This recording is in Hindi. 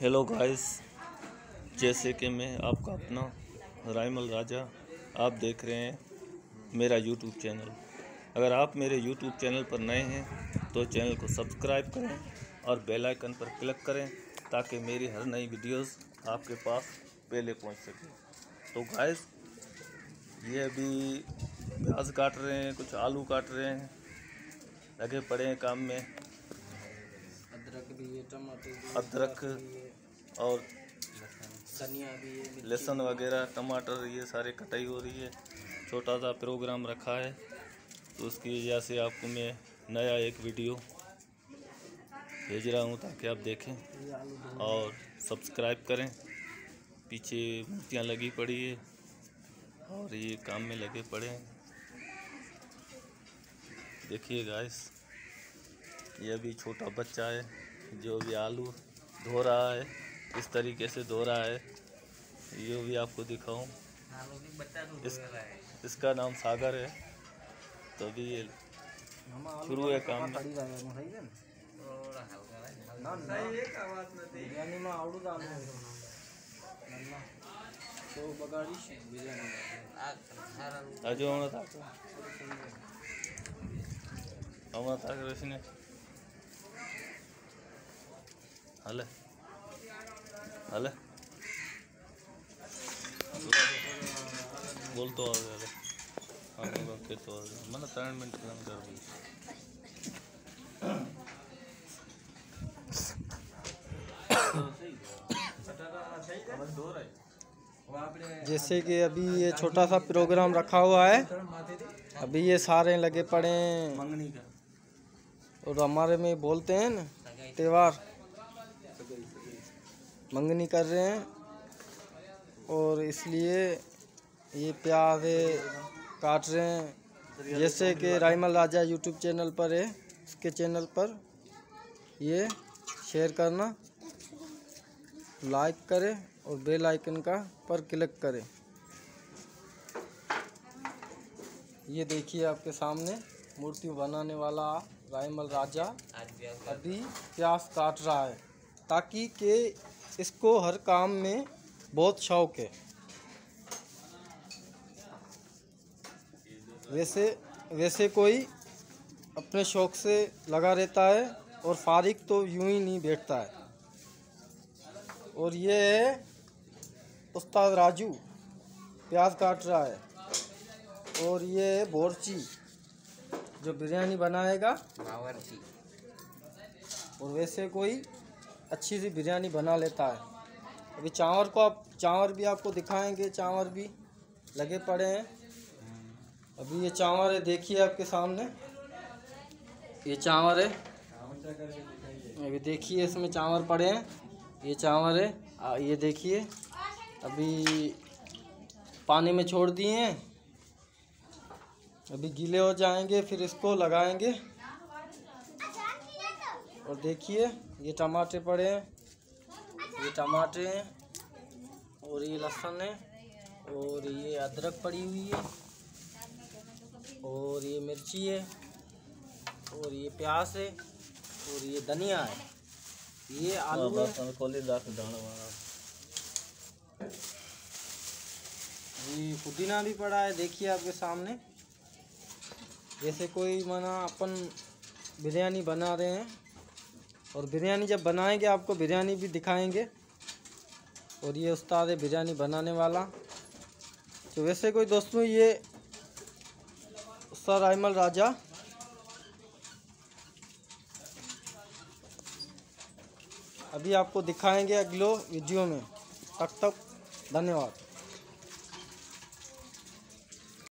हेलो गाइस जैसे कि मैं आपका अपना राइमल राजा आप देख रहे हैं मेरा यूट्यूब चैनल अगर आप मेरे यूट्यूब चैनल पर नए हैं तो चैनल को सब्सक्राइब करें और बेल आइकन पर क्लिक करें ताकि मेरी हर नई वीडियोस आपके पास पहले पहुँच सके। तो गाइस ये अभी प्याज काट रहे हैं, कुछ आलू काट रहे हैं, लगे पड़े हैं काम में। अदरक भी है टमाटर अदरक और धनिया भी है लहसुन वगैरह टमाटर ये सारे कटाई हो रही है। छोटा सा प्रोग्राम रखा है तो उसकी वजह से आपको मैं नया एक वीडियो भेज रहा हूँ ताकि आप देखें और सब्सक्राइब करें। पीछे मूर्तियाँ लगी पड़ी है और ये काम में लगे पड़े हैं। देखिए गाइस ये अभी छोटा बच्चा है। जो भी आलू धो रहा है इस तरीके से धो रहा है ये भी आपको दिखाऊं आलू भी बच्चा दूध इस- रहा है इसका नाम सागर है तो अभी ये हम आलू शुरू है काम में પડી જાય એનું થઈ बोल तो आ गया तो आ गया मैंने मिनट कर दी जैसे कि अभी ये छोटा सा प्रोग्राम रखा हुआ है। अभी ये सारे लगे पड़े और हमारे में बोलते हैं ना त्यौहार। मंगनी कर रहे हैं। और इसलिए ये प्याज है काट रहे हैं। जैसे कि राइमल राजा यूट्यूब चैनल पर है उसके चैनल पर ये शेयर करना। लाइक करें और बेल आइकन का पर क्लिक करें। ये देखिए आपके सामने मूर्ति बनाने वाला राइमल राजा अभी प्याज काट रहा है ताकि के इसको हर काम में बहुत शौक है। वैसे वैसे कोई अपने शौक से लगा रहता है और फारिग तो यूँ ही नहीं बैठता है। और ये है उस्ताद राजू प्याज काट रहा है। और ये है बोरची जो बिरयानी बनाएगा। और वैसे कोई अच्छी सी बिरयानी बना लेता है। अभी चावल को आप चावल भी आपको दिखाएँगे, चावल भी लगे पड़े हैं। अभी ये चावल है, देखिए आपके सामने। ये चावल है। अभी देखिए इसमें चावल पड़े हैं। ये चावल है। ये देखिए। अभी पानी में छोड़ दिए हैं। अभी गीले हो जाएँगे, फिर इसको लगाएँगे। और देखिए। ये टमाटे पड़े ये टमाटे और ये लहसुन है और ये अदरक पड़ी हुई है और ये मिर्ची है और ये प्याज है और ये धनिया है। ये आलू है। ये पुदीना भी पड़ा है देखिए आपके सामने। जैसे कोई माना अपन बिरयानी बना रहे हैं और बिरयानी जब बनाएँगे, आपको बिरयानी भी दिखाएँगे। और ये उस्ताद है बिरयानी बनाने वाला। तो वैसे कोई दोस्तों ये उस्ताद आइमल राजा। अभी आपको दिखाएँगे अगलो वीडियो में। तब तक धन्यवाद।